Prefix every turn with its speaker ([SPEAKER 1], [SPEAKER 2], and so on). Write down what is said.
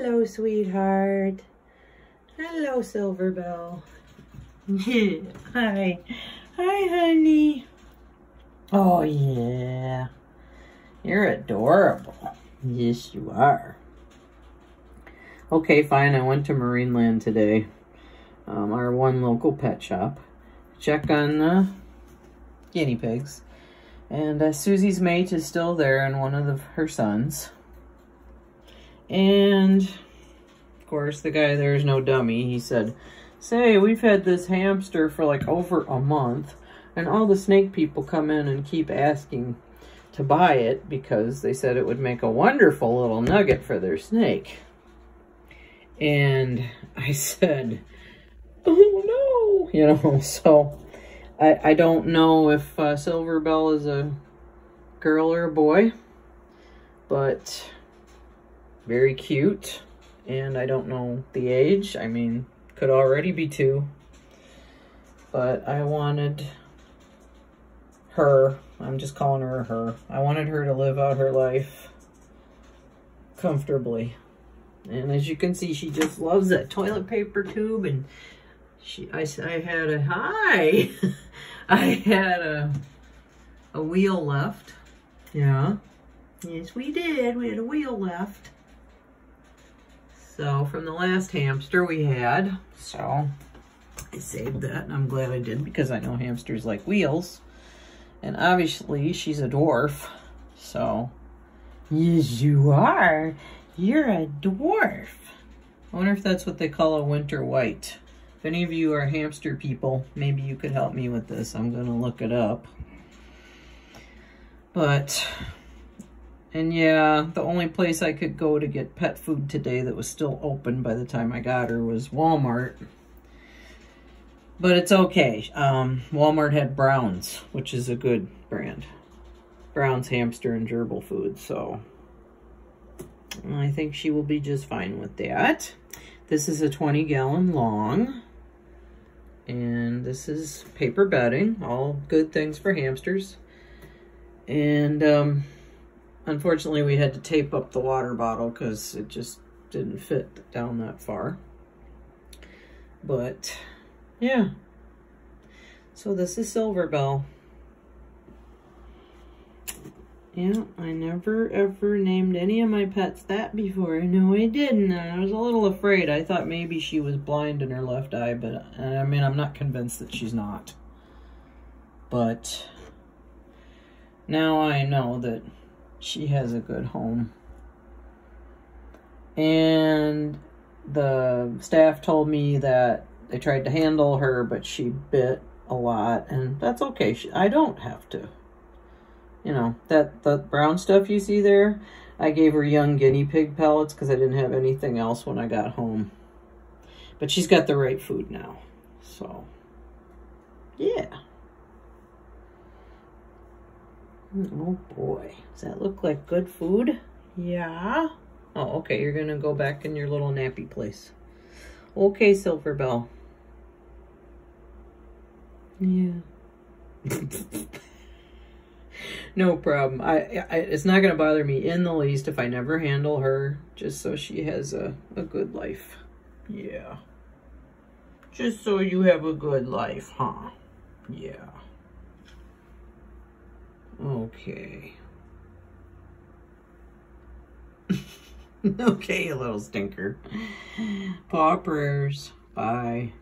[SPEAKER 1] Hello, sweetheart. Hello, Silverbell. Hi. Hi, honey. Oh, yeah. You're adorable. Yes, you are. Okay, fine. I went to Marineland today. Um, our one local pet shop. Check on the guinea pigs. And uh, Susie's mate is still there and one of the, her sons. And, of course, the guy there is no dummy. He said, say, we've had this hamster for like over a month. And all the snake people come in and keep asking to buy it because they said it would make a wonderful little nugget for their snake. And I said, oh no, you know, so I, I don't know if uh, Silverbell is a girl or a boy, but very cute. And I don't know the age. I mean, could already be two. But I wanted her, I'm just calling her her. I wanted her to live out her life comfortably. And as you can see, she just loves that toilet paper tube. And she, I, I had a, hi, I had a, a wheel left. Yeah. Yes, we did. We had a wheel left. So from the last hamster we had, so I saved that and I'm glad I did because I know hamsters like wheels. And obviously she's a dwarf, so yes you are. You're a dwarf. I wonder if that's what they call a winter white. If any of you are hamster people, maybe you could help me with this. I'm gonna look it up. But and yeah, the only place I could go to get pet food today that was still open by the time I got her was Walmart. But it's okay. Um, Walmart had Browns, which is a good brand. Browns hamster and gerbil food, so I think she will be just fine with that. This is a 20 gallon long. And this is paper bedding, all good things for hamsters. And um, Unfortunately, we had to tape up the water bottle because it just didn't fit down that far. But, yeah. So this is Silverbell. Yeah, I never ever named any of my pets that before. No, I didn't. I was a little afraid. I thought maybe she was blind in her left eye, but I mean, I'm not convinced that she's not. But now I know that she has a good home. And the staff told me that they tried to handle her, but she bit a lot, and that's okay. She, I don't have to. You know, that the brown stuff you see there, I gave her young guinea pig pellets because I didn't have anything else when I got home. But she's got the right food now. So, yeah. Oh boy, does that look like good food? Yeah. Oh, okay, you're gonna go back in your little nappy place. Okay, Silverbell. Yeah. no problem. I, I, It's not gonna bother me in the least if I never handle her, just so she has a, a good life. Yeah. Just so you have a good life, huh? Yeah. Okay. okay, you little stinker. Paw prayers. Bye.